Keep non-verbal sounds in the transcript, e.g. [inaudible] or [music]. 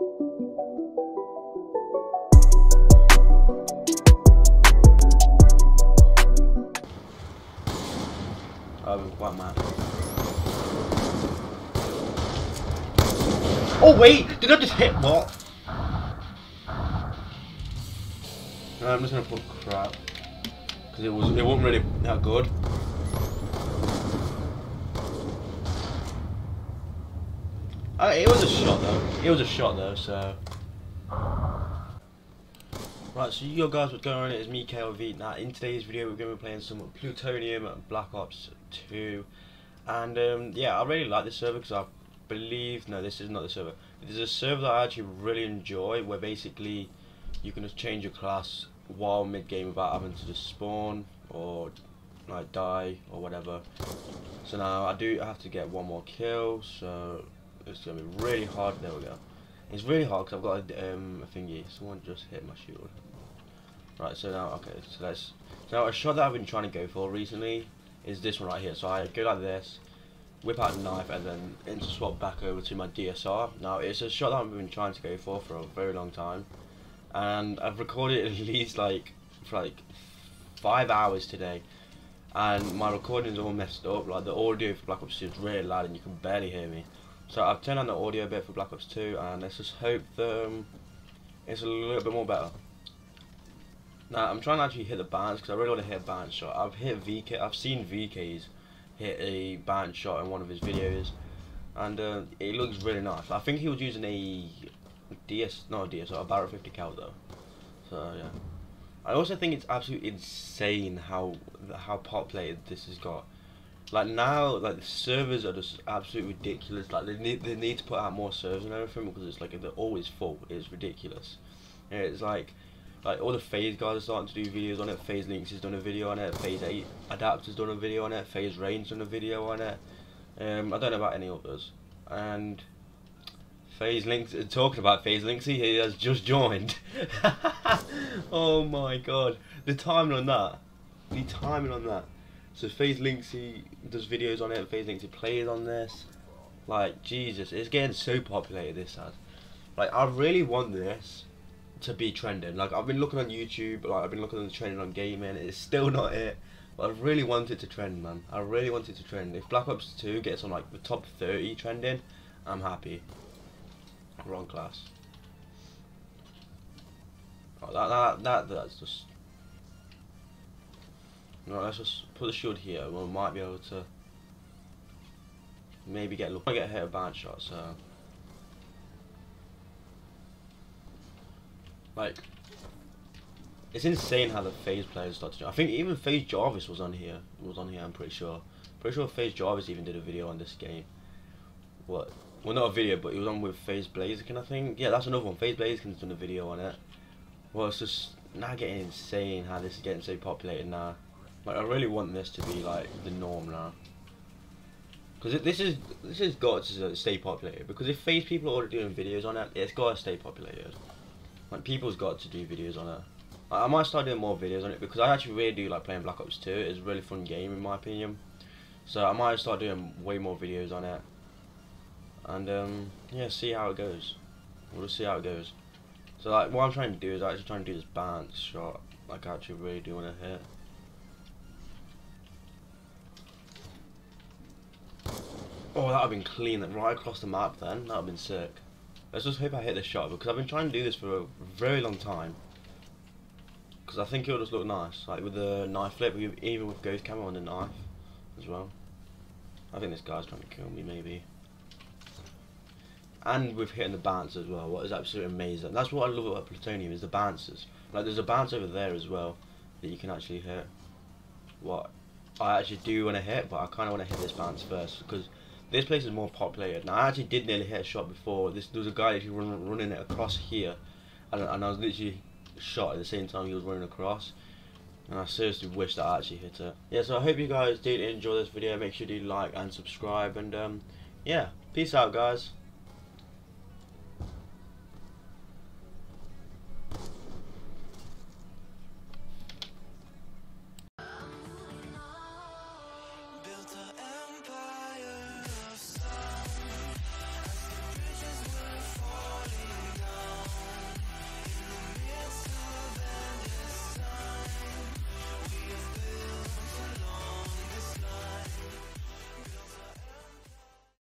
Oh, what man? Oh wait, did I just hit what? No, I'm just gonna put crap because it was it wasn't really that good. Uh, it was a shot though. It was a shot though, so. Right, so you guys, what's going on? It's me, KRV. Now, in today's video, we're going to be playing some Plutonium Black Ops 2. And, um, yeah, I really like this server because I believe... No, this is not the server. This is a server that I actually really enjoy, where basically you can just change your class while mid-game without having to just spawn or, like, die or whatever. So now, I do have to get one more kill, so it's to be really hard. There we go. It's really hard because I've got a, um, a thingy. Someone just hit my shield. Right, so now, okay, so let's... So now a shot that I've been trying to go for recently is this one right here. So I go like this, whip out a knife, and then into swap back over to my DSR. Now, it's a shot that I've been trying to go for for a very long time. And I've recorded [laughs] at least, like, for like five hours today. And my recording's all messed up. Like, the audio for Black Ops 2 is really loud and you can barely hear me. So I've turned on the audio bit for Black Ops 2, and let's just hope that um, it's a little bit more better. Now I'm trying to actually hit the bands because I really want to hit a band shot. I've hit VK, I've seen VKs hit a band shot in one of his videos, and uh, it looks really nice. I think he was using a DS, not a DS, a Barrett 50 cal though. So yeah. I also think it's absolutely insane how how populated this has got. Like now, like the servers are just absolutely ridiculous. Like they need they need to put out more servers and everything because it's like they're always full. It's ridiculous. Yeah, it's like like all the FaZe guys are starting to do videos on it. FaZe Links has done a video on it. FaZe 8 Adapter's done a video on it. FaZe Rain's done a video on it. Um, I don't know about any others. And FaZe Links, talking about FaZe Links, he has just joined. [laughs] oh my god. The timing on that. The timing on that. So FaZe Links, he does videos on it. FaZe Links, he plays on this. Like, Jesus, it's getting so popular. this has. Like, I really want this to be trending. Like I've been looking on YouTube, like I've been looking on the trending on gaming. It's still [laughs] not it, but I really want it to trend, man. I really want it to trend. If Black Ops 2 gets on like the top 30 trending, I'm happy. Wrong class. Oh, that that that that's just. No, let's just put the shield here. We might be able to maybe get look. I get hit a bad shot, so. Like, it's insane how the FaZe players start to. I think even FaZe Jarvis was on here. Was on here. I'm pretty sure. Pretty sure FaZe Jarvis even did a video on this game. What? Well, not a video, but he was on with FaZe Blaziken, I think. Yeah, that's another one. FaZe Blaziken's done a video on it. Well, it's just now getting insane how this is getting so populated now. Like, I really want this to be like the norm now. Because this is this has got to stay populated. Because if FaZe people are already doing videos on it, it's got to stay populated. Like people's got to do videos on it. I might start doing more videos on it because I actually really do like playing Black Ops 2. It's a really fun game in my opinion. So I might start doing way more videos on it. And um, yeah, see how it goes. We'll just see how it goes. So like what I'm trying to do is actually trying to do this bounce shot. Like I actually really do want to hit. Oh, that would have been clean, right across the map then. That would have been sick. Let's just hope I hit the shot because I've been trying to do this for a very long time. Because I think it'll just look nice, like with the knife flip, even with ghost camo on the knife as well. I think this guy's trying to kill me, maybe. And with hitting the bounce as well, what is absolutely amazing. That's what I love about Plutonium, is the bounces. Like there's a bounce over there as well, that you can actually hit. What I actually do want to hit, but I kind of want to hit this bounce first, because this place is more populated. Now, I actually did nearly hit a shot before. This There was a guy actually run, running it across here, and, and I was literally shot at the same time he was running across. And I seriously wish that I actually hit it. Yeah, so I hope you guys did enjoy this video. Make sure you like and subscribe. And um, yeah, peace out, guys.